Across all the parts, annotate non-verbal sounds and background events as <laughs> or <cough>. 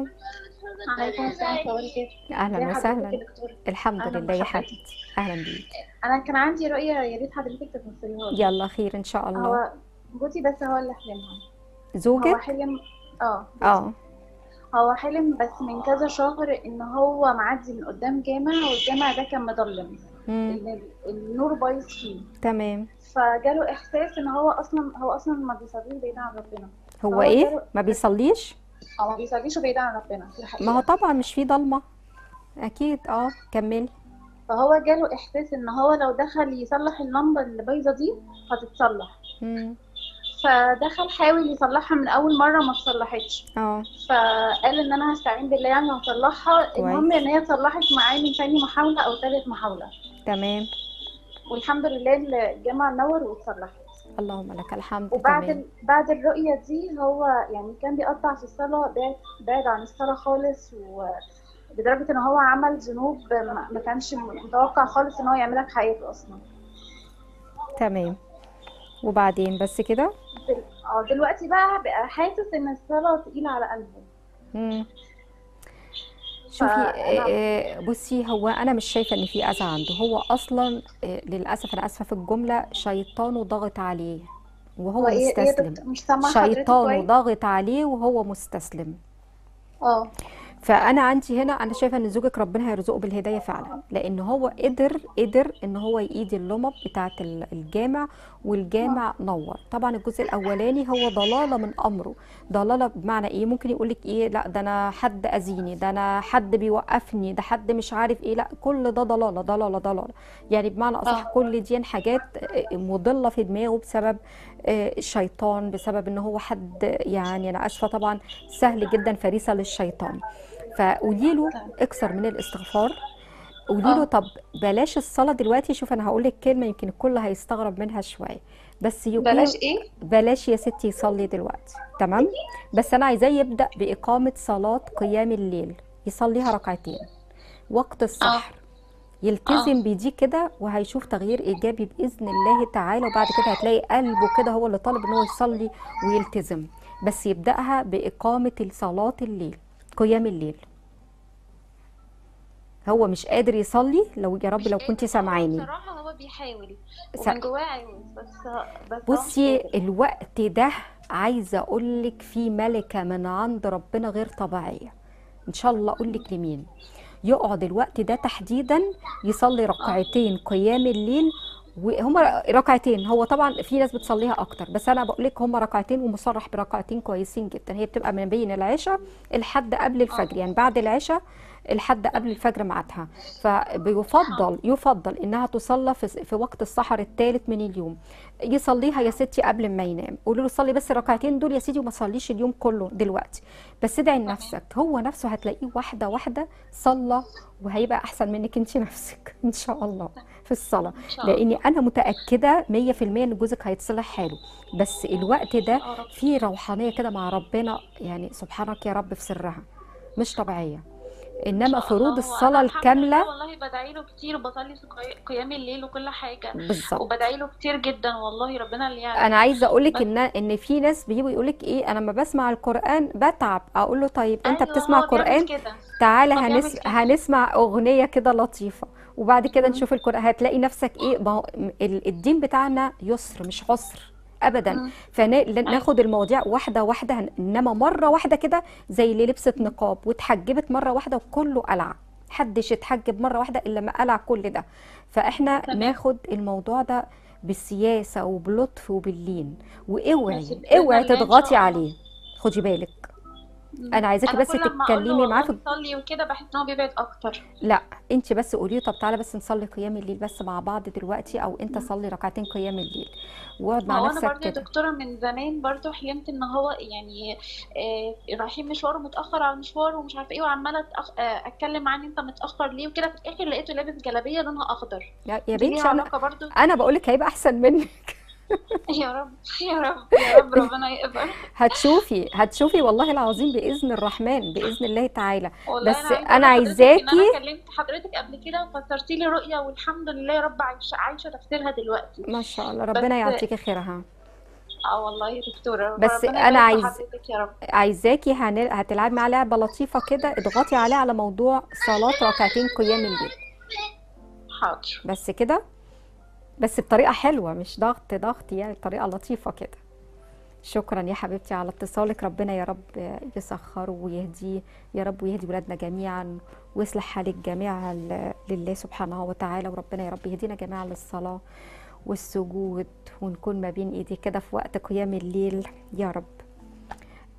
عليكم. عليكم السلام أهلا حضرتك وسهلا. الحمد لله يا حبيبتي. أهلا بيك. أنا كان عندي رؤية يا ريت حضرتك تفسريها لي. يلا خير إن شاء الله. هو جوزي بس هو اللي حلمها. هو زوجك حلم آه آه. هو حلم بس من كذا شهر إن هو معدي من قدام جامع والجامع ده كان مظلم. ال- النور بايظ فيه. تمام. فجاله إحساس إن هو أصلا هو أصلا ما بيصليش بعيد عن ربنا. هو إيه؟ ما بيصليش؟ أو ما بيصليش بعيد عن ربنا في ما هو طبعا مش فيه ضلمة. أكيد آه كملي فهو جاله إحساس إن هو لو دخل يصلح اللمبة اللي بايظة دي هتتصلح. امم فدخل حاول يصلحها من أول مرة ما اتصلحتش. آه. فقال إن أنا هستعين بالله يعني وهصلحها المهم إن هي اتصلحت معاه من تاني محاولة أو تالت محاولة. تمام. والحمد لله الجامع نور واتصلحت اللهم لك الحمد وبعد تمام. ال... بعد الرؤية دي هو يعني كان بيقطع في الصلاة بعد بعد عن الصلاة خالص ولدرجه إن هو عمل ذنوب ما كانش متوقع خالص إن هو يعملها في حياته أصلا. تمام. وبعدين بس كده؟ دل... آه دلوقتي بقى بقى حاسس إن الصلاة تقيلة على قلبه. امم شوفي آه، آه، بصي هو أنا مش شايفة إن في أذى عنده. هو أصلا آه، للأسف أنا آسفة في الجملة شيطانه ضغط عليه هو وهو إيه يا مستسلم شيطانه ضاغط عليه وهو مستسلم. آه. فأنا عندي هنا أنا شايفة إن زوجك ربنا هيرزقه بالهداية فعلا لأن هو قدر قدر إن هو يقيد اللمب بتاعة ال- الجامع والجامع نور. طبعا الجزء الأولاني هو ضلالة من أمره. ضلالة بمعنى إيه؟ ممكن يقول لك إيه؟ لأ ده أنا حد أذيني ده أنا حد بيوقفني ده حد مش عارف إيه. لأ كل ده ضلالة ضلالة ضلالة. يعني بمعنى أصح آه. كل دي حاجات آه، مضلة في دماغه بسبب آه، الشيطان بسبب إن هو حد يعني أنا آسفة طبعا سهل جدا فريسة للشيطان. فقولي له تمام أكثر من الاستغفار. قولي له آه. طب بلاش الصلاة دلوقتي شوف أنا هقول لك كلمة يمكن الكل هيستغرب منها شوية. بس بلاش يقيم إيه؟ بلاش يا ستي يصلي دلوقتي. تمام؟ بس أنا عايزاه يبدأ بإقامة صلاة قيام الليل يصليها ركعتين. وقت السحر. يلتزم بدي كده وهيشوف تغيير إيجابي بإذن الله تعالى وبعد كده هتلاقي قلبه كده هو اللي طالب إن هو يصلي ويلتزم. بس يبدأها بإقامة صلاة الليل قيام الليل. هو مش قادر يصلي لو يا رب لو كنت سامعاني. بصراحة هو بيحاول ومن جواه بس بس بصي الوقت ده عايزة أقول لك في ملكة من عند ربنا غير طبيعية. إن شاء الله أقول لك لمين. يقعد الوقت ده تحديدا يصلي ركعتين قيام الليل وهما ركعتين. هو طبعا في ناس بتصليها أكتر بس أنا بقول لك هما ركعتين ومصرح بركعتين كويسين جدا. هي بتبقى من بين العشاء لحد قبل الفجر يعني بعد العشاء لحد قبل الفجر ميعادها. فبيفضل يفضل إنها تصلى في في وقت السحر الثالث من اليوم. يصليها يا ستي قبل ما ينام. قولوا له صلي بس الركعتين دول يا سيدي وما تصليش اليوم كله دلوقتي. بس ادعي لنفسك هو نفسه هتلاقيه واحدة واحدة صلى وهيبقى أحسن منك انت نفسك <laughs> إن شاء الله في الصلاة. لأني أنا متأكدة 100% إن جوزك هيتصلح حاله. بس الوقت ده فيه روحانية كده مع ربنا يعني سبحانك يا رب في سرها. مش طبيعية. إنما فروض الصلاة الكامله لله والله بدعي له كتير وبصلي قي- قيام الليل وكل حاجة. بالظبط. وبدعي له كتير جدا والله ربنا اللي يعلم. أنا عايزة أقولك بس إن إن في ناس بيجوا يقولك إيه أنا لما بسمع القرآن بتعب. أقول له طيب أنت أيوه بتسمع قرآن؟ تعالى هنس... هنسمع أغنية كده لطيفة. وبعد كده. نشوف القرآن. هتلاقي نفسك إيه ما هو ال- الدين بتاعنا يسر مش عسر. ابدا. فناخد أيوه. المواضيع واحدة واحدة. إنما مرة واحدة كده زي اللي لبست نقاب واتحجبت مرة واحدة وكله قلع. محدش اتحجب مرة واحدة إلا ما قلع كل ده. فإحنا تمام ناخد الموضوع ده بسياسه وبلطف وباللين. واوعي أوعي تضغطي عليه. خدي بالك. أنا عايزاكي بس تتكلمي معاه في صلي وكده بحس إن هو بيبعد أكتر. لا انت بس قولي له طب تعالى بس نصلي قيام الليل بس مع بعض دلوقتي أو أنت. صلي ركعتين قيام الليل. واقعد مع هو أنا نفسك برضه يا دكتورة من زمان برضه حلمت إن هو يعني آه رايحين مشوار ومتاخر على المشوار ومش عارفة إيه وعمالة. آه أتكلم عنه أنت متأخر ليه وكده. في الآخر لقيته لابس جلابية لونها أخضر. يا بنتي أنا علاقة برضه. أنا بقول لك هيبقى أحسن منك. <laughs> يا رب يا رب يا رب ربنا يقبل هتشوفي هتشوفي والله العظيم بإذن الرحمن بإذن الله تعالى. والله بس أنا عايزة أنا عايزاكي كلمت حضرتك قبل كده وفسرتي لي رؤية والحمد لله يا رب عايشة عايشة تفسيرها دلوقتي. ما شاء الله ربنا يعطيكي خيرها. آه والله يا دكتورة بس أنا عايز عايزاكي هن... هتلعبي مع لعبة لطيفة كده اضغطي عليها على موضوع صلاة ركعتين قيام الليل. حاضر. بس كده؟ بس بطريقة حلوة مش ضغط ضغط يعني بطريقة لطيفة كده. شكرا يا حبيبتي على اتصالك. ربنا يا رب يسخره ويهديه. يا رب ويهدي ولادنا جميعا ويصلح حال الجميع لله سبحانه وتعالى. وربنا يا رب يهدينا جميعا للصلاة والسجود ونكون ما بين إيدي كده في وقت قيام الليل. يا رب.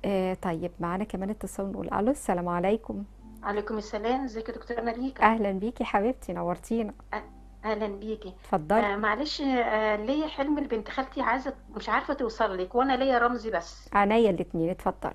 آه طيب معانا كمان اتصال نقول ألو السلام عليكم. عليكم السلام. إزيك يا دكتورة مليكة؟ أهلا بيكي حبيبتي نورتينا. أهلا بيكي. اتفضلي. آه معلش آه ليا حلم لبنت خالتي عايزة مش عارفة توصل لك وأنا ليا رمزي بس. عينيا الاتنين اتفضلي.